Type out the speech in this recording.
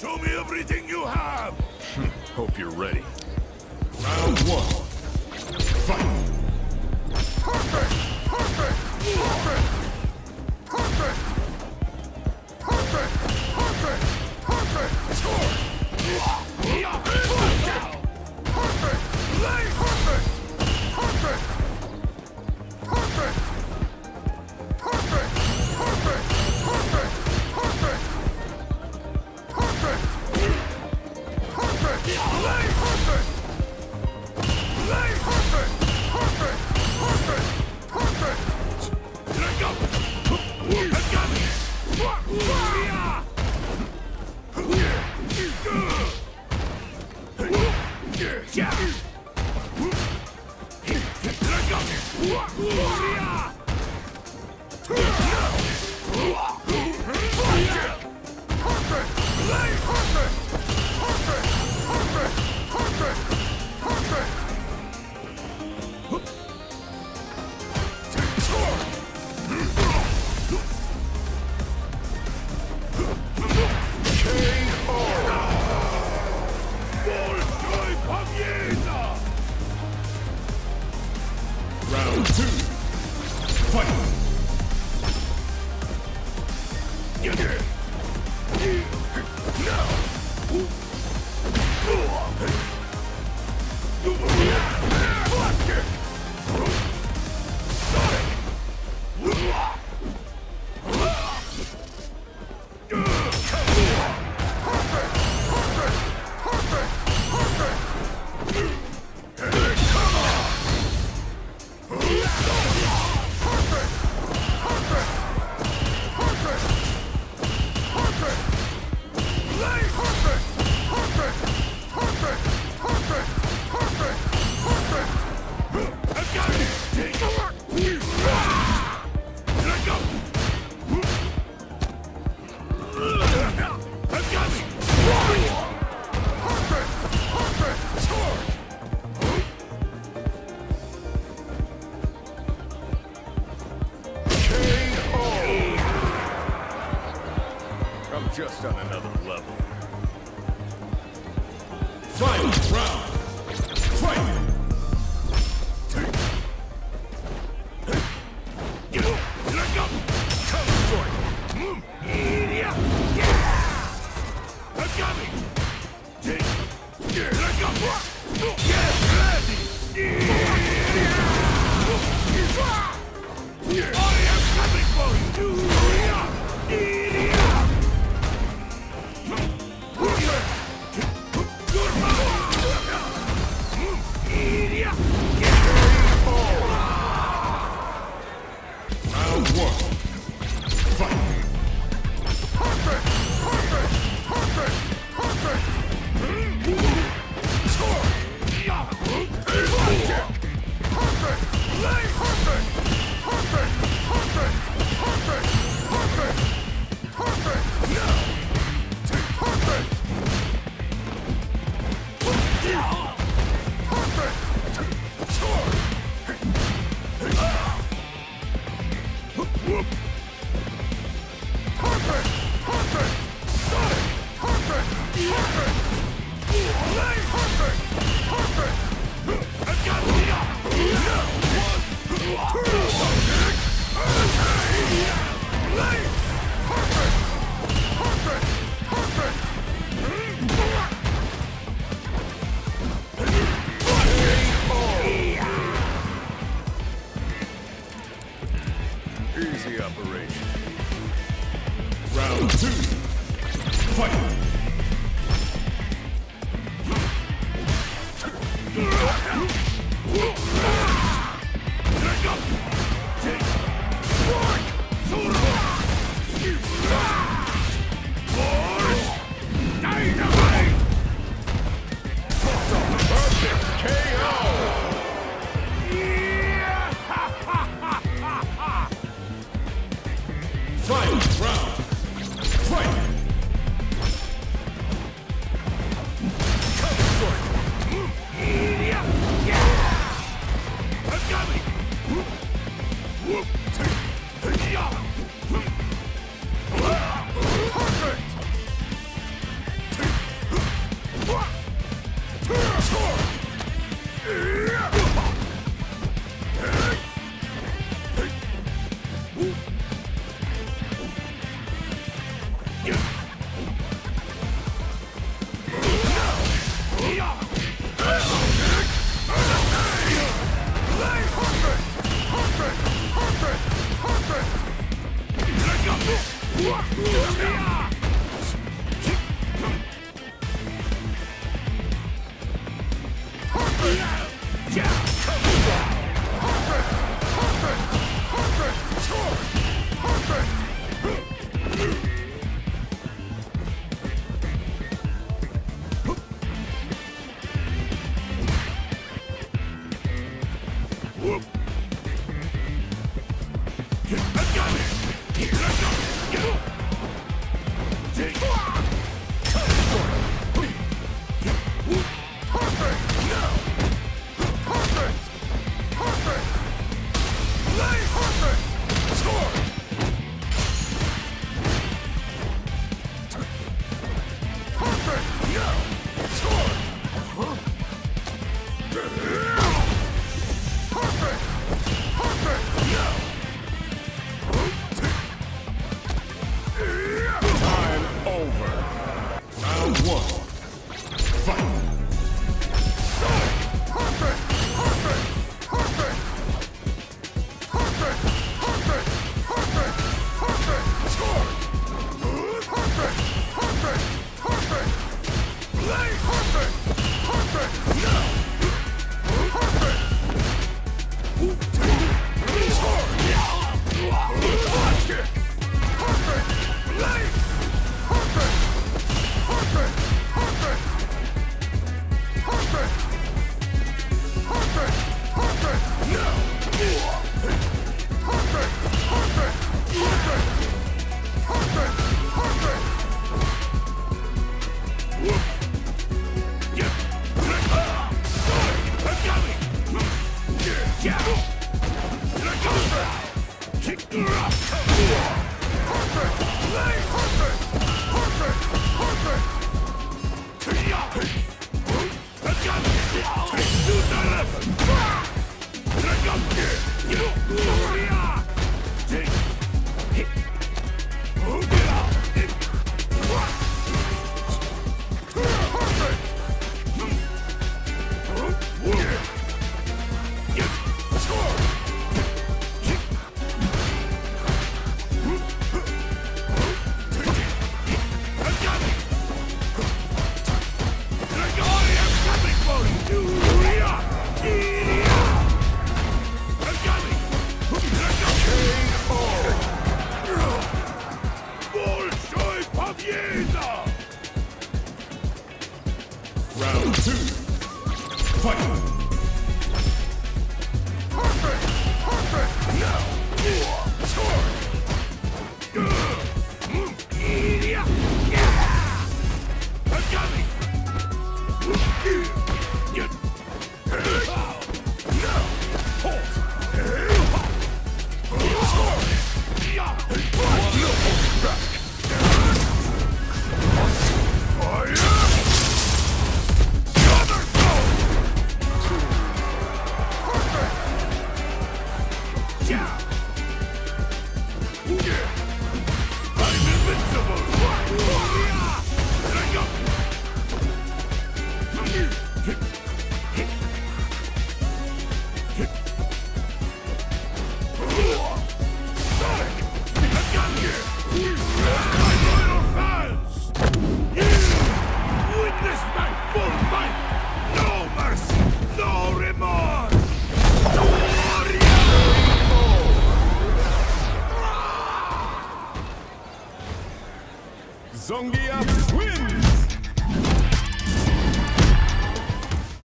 Show me everything you have! Hope you're ready. Round one. Fight! Perfect! Perfect! Perfect! Perfect! Perfect! Perfect! Perfect! Score! Just on another level. Final round. Fight! Round two. Fight! Final Perfect! I'm